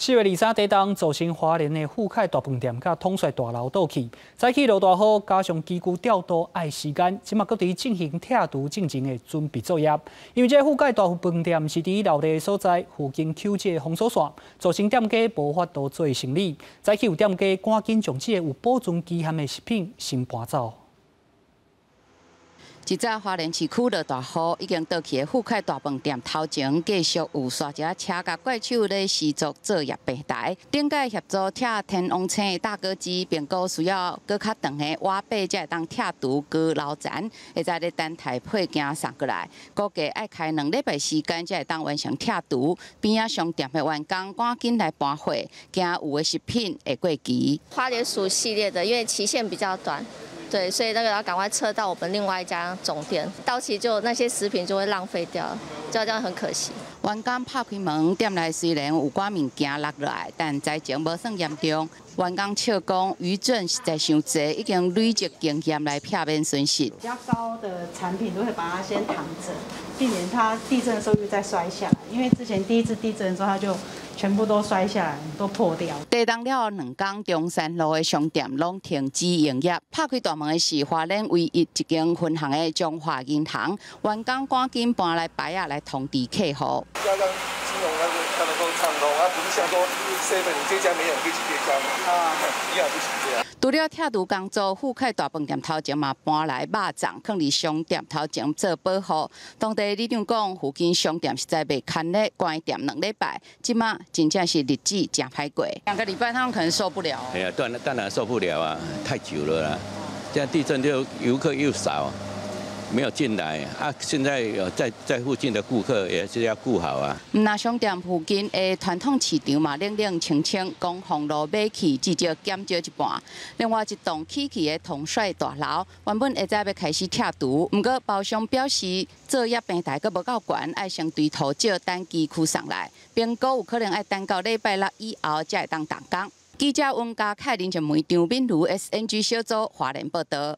四月二三日当，造成华联的富凯大饭店甲统帅大楼倒去，早起落大雨，加上机构调度爱时间，即马搁伫进行拆除进程的准备作业。因为这富凯大饭店是伫楼地所在附近修建封锁线，造成店家无法度做生意。早起有店家赶紧将这个有保存期限的食品先搬走。一早花莲市区落大雨，已经倒去的富凯大饭店头前继续有煞只车甲怪手咧施作作业平台，顶个协助拆天王星的大哥机，并搁需要搁较长的瓦背才会当拆除高楼层，会在咧等台。配件送过来，估计爱开两礼拜时间才会当完成拆除。边仔商店的员工赶紧来搬货，惊有的食品会过期。花莲薯系列的，因为期限比较短。对，所以那个要赶快撤到我们另外一家总店，到期就那些食品就会浪费掉，就这样很可惜。员工拍开门，店内虽然有寡物件落来，但灾情无算严重。员工笑讲，余震实在伤济，已经累积经验来避免损失。比较高的产品都会把它先躺着，避免它地震的时候又再摔下来。因为之前第一次地震的时候，它就全部都摔下来，都破掉。地震了两天，中山路的商店拢停止营业。拍开大门的是华联唯一一间分行的中华银行，员工赶紧搬来摆啊来通知客户。要让金融那个才能够畅通，而不是像说 seven 这家没有，可以去别家嘛。啊，一样不行这样。除了拆除工作，富凯大饭店头前嘛搬来肉粽，放伫商店头前做保护。当地李长讲，附近商店实在被牵咧关店两礼拜，即马真正是日子真歹过。两个礼拜他们可能受不了。哎呀，当然当然受不了啊，太久了啦。现在地震就游客又少。没有进来啊！现在有在在附近的顾客也是要顾好啊。那商店附近的传统市场嘛，冷冷清清，讲红路买去至少减少一半。另外一栋起起的统帅大楼，原本下早要开始拆除，不过包商表示作业平台阁无够悬，爱相对土少单机区上来，并阁有可能爱等到礼拜六以后才会当动工。记者温家凯林就梅张敏如 SNG 小组华联报道。